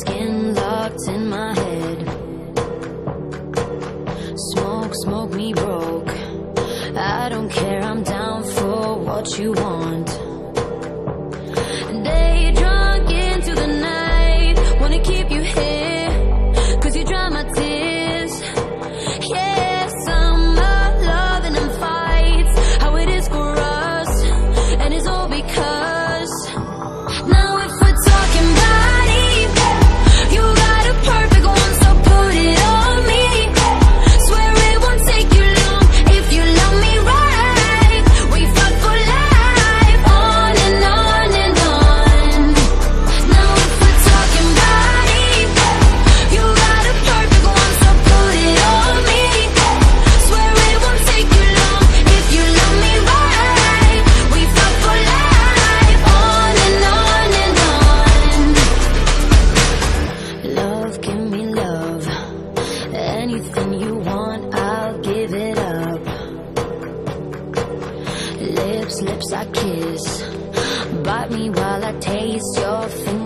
skin locked in my head. Smoke, smoke me broke. I don't care, I'm down for what you want. anything you want, I'll give it up. Lips, lips I kiss. Bite me while I taste your finger.